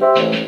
Thank